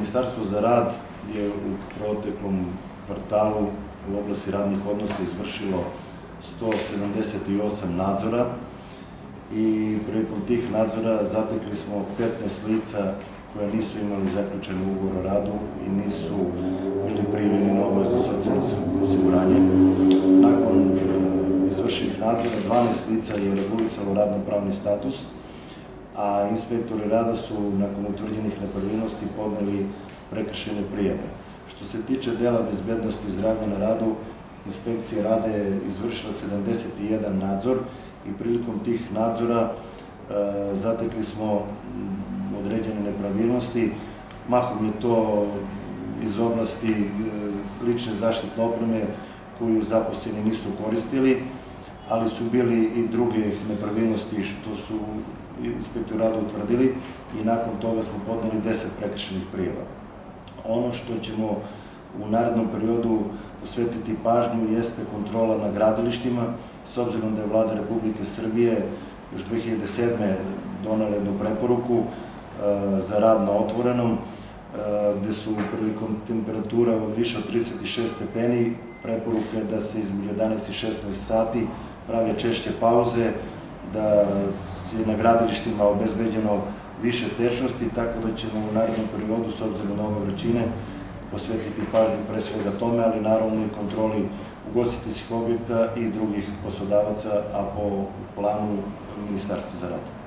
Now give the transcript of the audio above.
Ministarstvo za rad je u proteklom kvartalu u oblasti radnih odnosa izvršilo 178 nadzora i prilikom tih nadzora zatekli smo 15 lica koja nisu imali zaključen ugovor o radu i nisu bili prijavljeni na obavezno socijalno osiguranje. Nakon e, izvršenih nadzora 12 lica je regulisalo radno-pravni status, a inspektori rada su nakon utvrđenih nepravilnosti podneli prekršene prijave. Što se tiče dela bezbednosti i zdravlja na radu, inspekcija rada je izvršila 71 nadzor i prilikom tih nadzora e, zatekli smo određene nepravilnosti. Mahom je to iz oblasti e, lične zaštitne opreme koju zaposleni nisu koristili, ali su bili i druge nepravilnosti što su inspektor rada utvrdili i nakon toga smo podneli 10 prekršenih prijeva. Ono što ćemo u narednom periodu posvetiti pažnju jeste kontrola na gradilištima, s obzirom da je vlada Republike Srbije još 2007. donala jednu preporuku e, za rad na otvorenom, e, gde su prilikom temperatura više od 36 stepeni preporuke da se između 11 i 16 sati prave češće pauze, da je na gradilištima obezbeđeno više tečnosti, tako da ćemo u narednom periodu, s obzirom na ove vrućine, posvetiti pažnju pre svega tome, ali naravno i kontroli ugostiteljskih objekta i drugih poslodavaca, a po planu Ministarstva za rad.